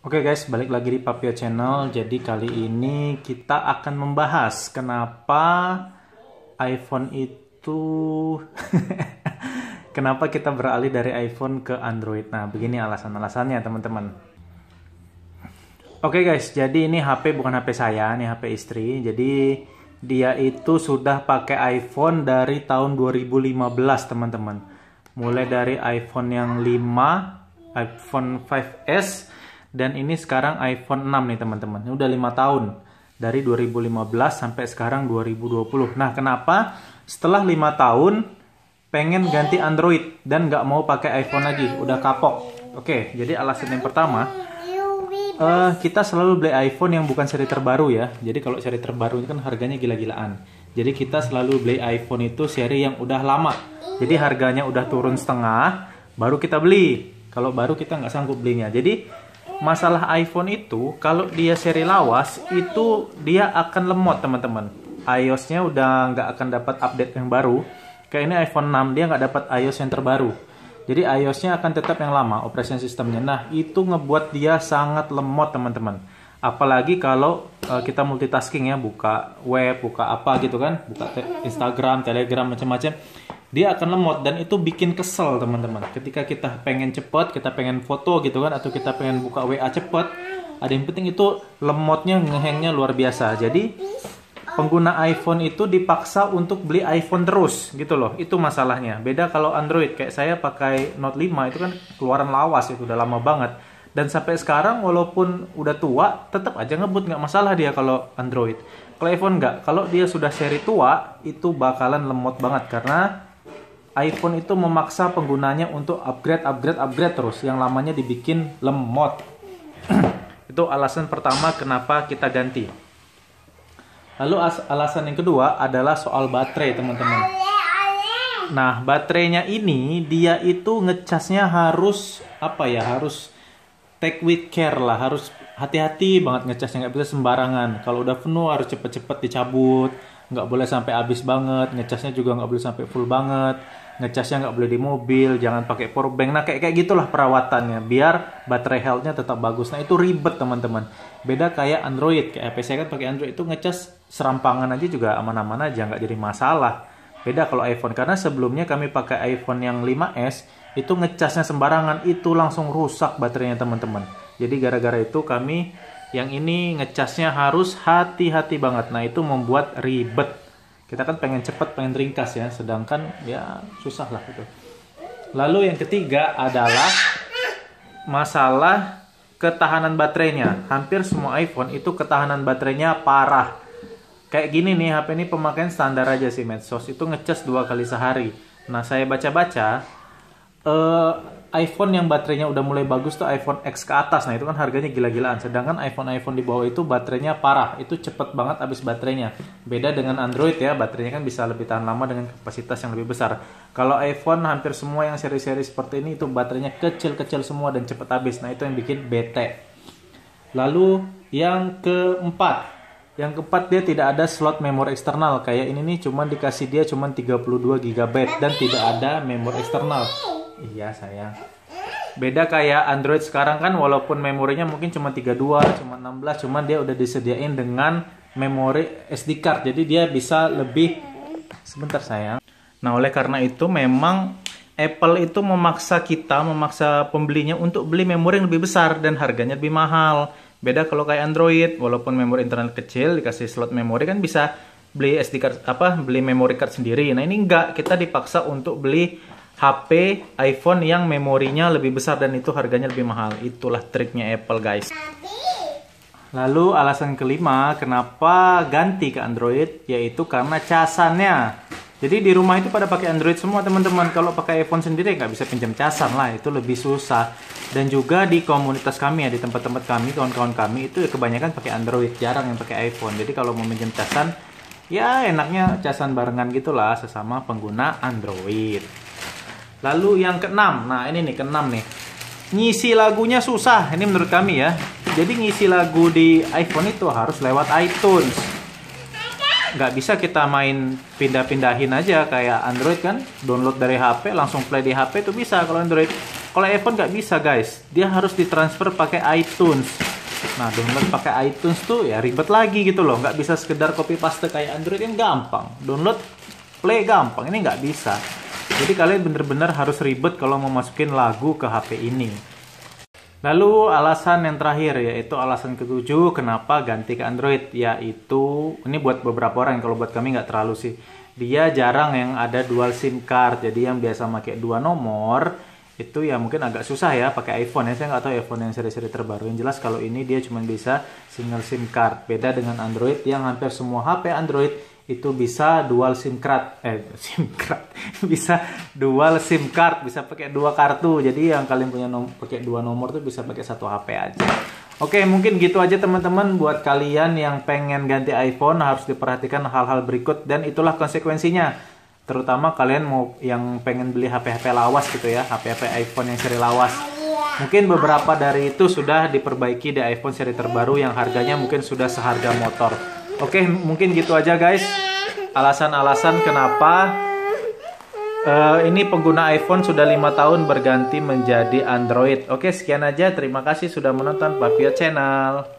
Oke guys, balik lagi di Papio Channel. Jadi kali ini kita akan membahas kenapa iPhone itu kenapa kita beralih dari iPhone ke Android. Nah, begini alasan-alasannya teman-teman. Oke guys, jadi ini HP bukan HP saya, ini HP istri. Jadi dia itu sudah pakai iPhone dari tahun 2015 teman-teman. Mulai dari iPhone yang 5, iPhone 5S, dan ini sekarang iPhone 6 nih teman-teman. Udah lima tahun. Dari 2015 sampai sekarang 2020 nah kenapa setelah lima tahun pengen ganti Android dan nggak mau pakai iPhone lagi? Udah kapok. Oke jadi alasan yang pertama uh, kita selalu beli iPhone yang bukan seri terbaru ya. Jadi kalau seri terbaru itu kan harganya gila-gilaan. Jadi kita selalu beli iPhone itu seri yang udah lama. Jadi harganya udah turun setengah baru kita beli. Kalau baru kita nggak sanggup belinya. Jadi masalah iPhone itu kalau dia seri lawas itu dia akan lemot teman-teman. iOS-nya udah nggak akan dapat update yang baru. Kayak ini iPhone 6 dia nggak dapat iOS yang terbaru. Jadi iOS-nya akan tetap yang lama operation sistemnya nah itu ngebuat dia sangat lemot teman-teman. Apalagi kalau uh, kita multitasking ya buka web buka apa gitu kan buka te Instagram Telegram macam-macam dia akan lemot dan itu bikin kesel teman-teman. Ketika kita pengen cepet kita pengen foto gitu kan atau kita pengen buka WA cepet ada yang penting itu lemotnya ngehengnya luar biasa. Jadi pengguna iPhone itu dipaksa untuk beli iPhone terus gitu loh. Itu masalahnya. Beda kalau Android. Kayak saya pakai Note 5 itu kan keluaran lawas itu udah lama banget. Dan sampai sekarang walaupun udah tua tetap aja ngebut. Nggak masalah dia kalau Android. Kalau iPhone nggak. Kalau dia sudah seri tua itu bakalan lemot banget. Karena iPhone itu memaksa penggunanya untuk upgrade, upgrade, upgrade terus. Yang lamanya dibikin lemot. itu alasan pertama kenapa kita ganti. Lalu alasan yang kedua adalah soal baterai, teman-teman. Nah, baterainya ini dia itu ngecasnya harus apa ya? Harus take with care lah, harus hati-hati banget ngecasnya nggak bisa sembarangan. Kalau udah penuh harus cepet-cepet dicabut, nggak boleh sampai habis banget, ngecasnya juga nggak boleh sampai full banget ngecasnya nggak boleh di mobil, jangan pakai power bank. Nah kayak kayak gitulah perawatannya, biar baterai healthnya tetap bagus. Nah itu ribet teman-teman. Beda kayak Android, kayak HP saya kan pakai Android itu ngecas serampangan aja juga aman-aman aja, nggak jadi masalah. Beda kalau iPhone karena sebelumnya kami pakai iPhone yang 5S itu ngecasnya sembarangan itu langsung rusak baterainya teman-teman. Jadi gara-gara itu kami yang ini ngecasnya harus hati-hati banget. Nah itu membuat ribet. Kita kan pengen cepet pengen ringkas ya. Sedangkan ya susah lah itu. Lalu yang ketiga adalah masalah ketahanan baterainya. Hampir semua iPhone itu ketahanan baterainya parah. Kayak gini nih HP ini pemakaian standar aja sih medsos. Itu ngecas dua kali sehari. Nah saya baca-baca uh, iPhone yang baterainya udah mulai bagus tuh iPhone X ke atas. Nah, itu kan harganya gila-gilaan. Sedangkan iPhone-iPhone di bawah itu baterainya parah. Itu cepet banget habis baterainya. Beda dengan Android ya, baterainya kan bisa lebih tahan lama dengan kapasitas yang lebih besar. Kalau iPhone hampir semua yang seri-seri seperti ini itu baterainya kecil-kecil semua dan cepet habis. Nah, itu yang bikin bete. Lalu yang keempat, yang keempat dia tidak ada slot memori eksternal kayak ini nih cuman dikasih dia cuman 32 GB dan tidak ada memori eksternal. Iya sayang. Beda kayak Android sekarang kan walaupun memorinya mungkin cuma 32, cuma 16, cuman dia udah disediain dengan memori SD card. Jadi dia bisa lebih sebentar sayang. Nah, oleh karena itu memang Apple itu memaksa kita, memaksa pembelinya untuk beli memori yang lebih besar dan harganya lebih mahal. Beda kalau kayak Android, walaupun memori internal kecil dikasih slot memori kan bisa beli SD card apa, beli memory card sendiri. Nah, ini enggak, kita dipaksa untuk beli HP iPhone yang memorinya lebih besar dan itu harganya lebih mahal. Itulah triknya Apple, guys. Lalu alasan kelima kenapa ganti ke Android yaitu karena casannya. Jadi di rumah itu pada pakai Android semua teman-teman. Kalau pakai iPhone sendiri nggak bisa pinjam casan lah, itu lebih susah. Dan juga di komunitas kami ya, di tempat-tempat kami, kawan-kawan kami itu kebanyakan pakai Android, jarang yang pakai iPhone. Jadi kalau mau pinjam casan, ya enaknya casan barengan gitulah sesama pengguna Android. Lalu yang keenam, nah ini nih keenam nih. Ngisi lagunya susah, ini menurut kami ya. Jadi ngisi lagu di iPhone itu harus lewat iTunes. Nggak bisa kita main pindah-pindahin aja kayak Android kan. Download dari HP, langsung play di HP itu bisa kalau Android. Kalau iPhone nggak bisa guys, dia harus ditransfer pakai iTunes. Nah download pakai iTunes tuh ya ribet lagi gitu loh, nggak bisa sekedar copy paste kayak Android yang gampang. Download play gampang, ini nggak bisa. Jadi kalian bener-bener harus ribet kalau mau masukin lagu ke HP ini. Lalu alasan yang terakhir yaitu alasan ketujuh kenapa ganti ke Android? Yaitu ini buat beberapa orang kalau buat kami nggak terlalu sih. Dia jarang yang ada dual SIM card. Jadi yang biasa pakai dua nomor itu ya mungkin agak susah ya pakai iPhone ya. Saya nggak tahu iPhone yang seri-seri terbaru. Yang jelas kalau ini dia cuma bisa single SIM card. Beda dengan Android yang hampir semua HP Android itu bisa dual SIM card. Eh SIM card. Bisa dual SIM card. Bisa pakai dua kartu. Jadi yang kalian punya nom pakai dua nomor tuh bisa pakai satu HP aja. Oke mungkin gitu aja teman-teman. Buat kalian yang pengen ganti iPhone harus diperhatikan hal-hal berikut. Dan itulah konsekuensinya. Terutama kalian mau yang pengen beli HP-HP lawas gitu ya. HP-HP iPhone yang seri lawas. Mungkin beberapa dari itu sudah diperbaiki di iPhone seri terbaru yang harganya mungkin sudah seharga motor Oke, mungkin gitu aja guys. Alasan-alasan kenapa uh, ini pengguna iPhone sudah lima tahun berganti menjadi Android. Oke, sekian aja. Terima kasih sudah menonton Papio Channel.